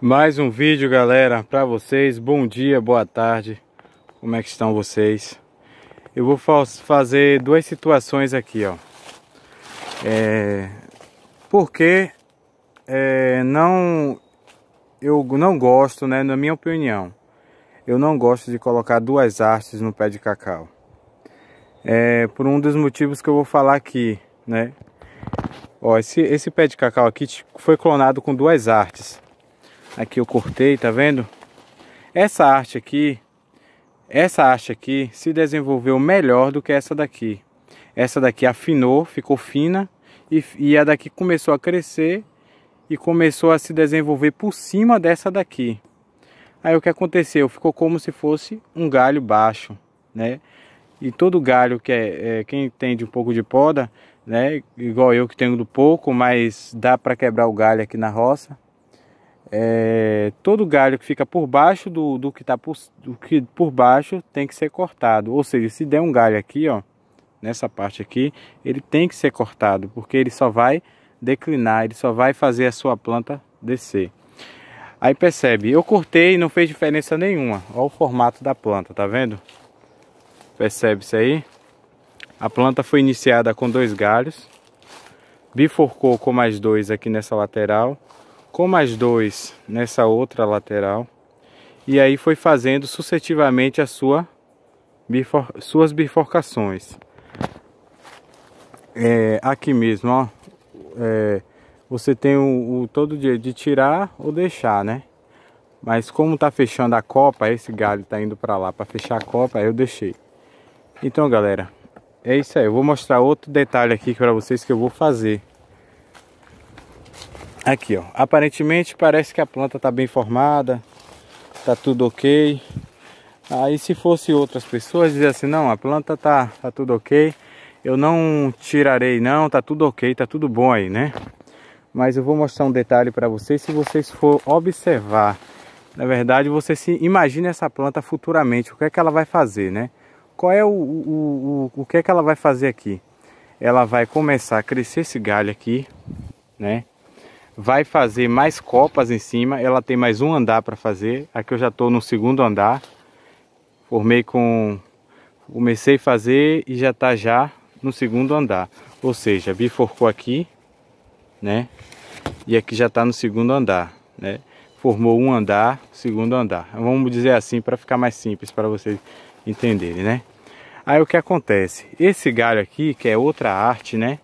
Mais um vídeo, galera, para vocês. Bom dia, boa tarde. Como é que estão vocês? Eu vou fazer duas situações aqui, ó. É... Porque é, não eu não gosto, né, na minha opinião. Eu não gosto de colocar duas hastes no pé de cacau. É, por um dos motivos que eu vou falar aqui, né? Ó, esse, esse pé de cacau aqui foi clonado com duas artes. Aqui eu cortei, tá vendo? Essa arte aqui, essa arte aqui se desenvolveu melhor do que essa daqui. Essa daqui afinou, ficou fina e, e a daqui começou a crescer e começou a se desenvolver por cima dessa daqui. Aí o que aconteceu? Ficou como se fosse um galho baixo, né? E todo galho que é, é quem tem de um pouco de poda, né? Igual eu que tenho do pouco, mas dá para quebrar o galho aqui na roça é, todo galho que fica por baixo do, do que está por, do que por baixo tem que ser cortado. Ou seja, se der um galho aqui, ó, nessa parte aqui, ele tem que ser cortado, porque ele só vai declinar, ele só vai fazer a sua planta descer. Aí percebe, eu cortei e não fez diferença nenhuma. Olha o formato da planta, tá vendo? Percebe isso aí? A planta foi iniciada com dois galhos, bifurcou com mais dois aqui nessa lateral com mais dois nessa outra lateral. E aí foi fazendo sucessivamente a sua bifor, suas bifurcações. É, aqui mesmo ó é, você tem o, o, todo dia de tirar ou deixar né? Mas como tá fechando a copa esse galho tá indo para lá para fechar a copa eu deixei. Então galera é isso aí. Eu vou mostrar outro detalhe aqui para vocês que eu vou fazer Aqui, ó. Aparentemente parece que a planta tá bem formada. Tá tudo ok. Aí se fosse outras pessoas dizer assim, não, a planta tá, tá tudo ok. Eu não tirarei não, tá tudo ok, tá tudo bom aí, né? Mas eu vou mostrar um detalhe para vocês, se vocês for observar. Na verdade, você se imagina essa planta futuramente, o que é que ela vai fazer, né? Qual é o, o, o, o que é que ela vai fazer aqui? Ela vai começar a crescer esse galho aqui, né? Vai fazer mais copas em cima. Ela tem mais um andar para fazer. Aqui eu já estou no segundo andar. Formei com... Comecei a fazer e já está já no segundo andar. Ou seja, bifurcou aqui, né? E aqui já está no segundo andar, né? Formou um andar, segundo andar. Vamos dizer assim para ficar mais simples para vocês entenderem, né? Aí o que acontece? Esse galho aqui, que é outra arte, né?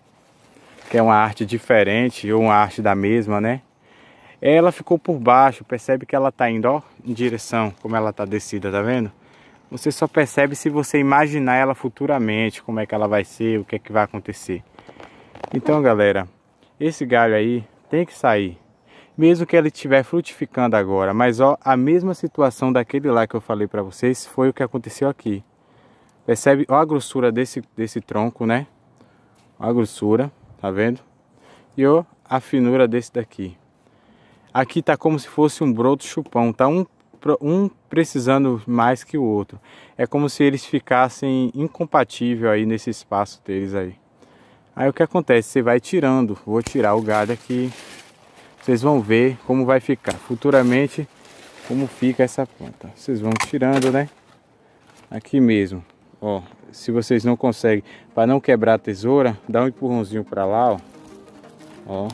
Que é uma arte diferente ou uma arte da mesma, né? Ela ficou por baixo, percebe que ela tá indo, ó, em direção, como ela tá descida, tá vendo? Você só percebe se você imaginar ela futuramente, como é que ela vai ser, o que é que vai acontecer. Então, galera, esse galho aí tem que sair. Mesmo que ele estiver frutificando agora, mas ó, a mesma situação daquele lá que eu falei para vocês foi o que aconteceu aqui. Percebe ó a grossura desse, desse tronco, né? Ó a grossura. Tá vendo? E ó, a finura desse daqui. Aqui tá como se fosse um broto chupão. Tá um, um precisando mais que o outro. É como se eles ficassem incompatíveis aí nesse espaço deles aí. Aí o que acontece? Você vai tirando. Vou tirar o galho aqui. Vocês vão ver como vai ficar. Futuramente, como fica essa planta. Vocês vão tirando, né? Aqui mesmo. Ó, se vocês não conseguem, para não quebrar a tesoura, dá um empurrãozinho para lá, ó. Ó.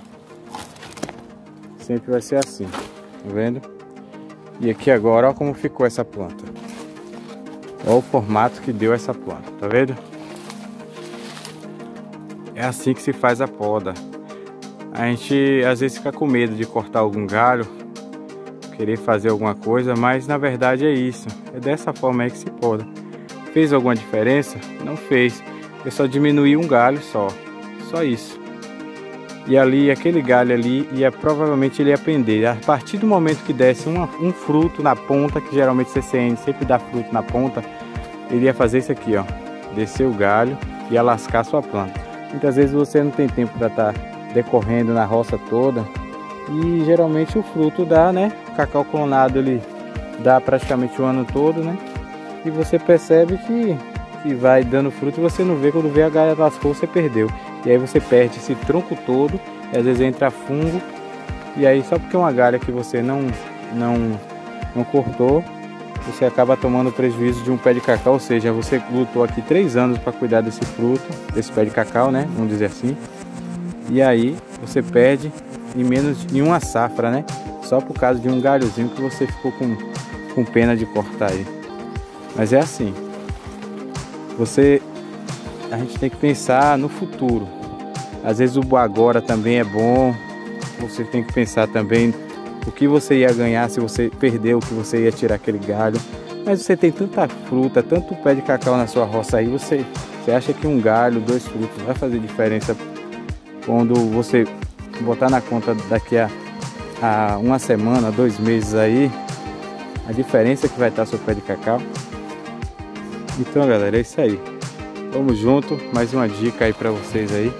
Sempre vai ser assim, tá vendo? E aqui agora, ó como ficou essa planta. Ó o formato que deu essa planta, tá vendo? É assim que se faz a poda. A gente às vezes fica com medo de cortar algum galho, querer fazer alguma coisa, mas na verdade é isso. É dessa forma aí que se poda. Fez alguma diferença? Não fez. Eu só diminuí um galho só. Só isso. E ali, aquele galho ali, ia provavelmente ele ia pender. A partir do momento que desse uma, um fruto na ponta, que geralmente CCN sempre dá fruto na ponta, ele ia fazer isso aqui, ó. Descer o galho e ia lascar a sua planta. Muitas vezes você não tem tempo para estar tá decorrendo na roça toda. E geralmente o fruto dá, né? O cacau clonado ele dá praticamente o ano todo, né? E você percebe que, que vai dando fruto e você não vê, quando vê a das lascou, você perdeu. E aí você perde esse tronco todo, às vezes entra fungo E aí só porque uma galha que você não, não, não cortou, você acaba tomando prejuízo de um pé de cacau, ou seja, você lutou aqui três anos para cuidar desse fruto, desse pé de cacau, né? Vamos dizer assim. E aí você perde em menos de uma safra, né? Só por causa de um galhozinho que você ficou com, com pena de cortar aí. Mas é assim. Você a gente tem que pensar no futuro. Às vezes o agora também é bom. Você tem que pensar também o que você ia ganhar se você perdeu, o que você ia tirar aquele galho. Mas você tem tanta fruta, tanto pé de cacau na sua roça aí, você, você acha que um galho, dois frutos vai fazer diferença quando você botar na conta daqui a, a uma semana, dois meses aí, a diferença que vai estar seu pé de cacau. Então galera, é isso aí. Vamos junto, mais uma dica aí para vocês aí.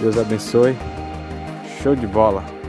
Deus abençoe. Show de bola.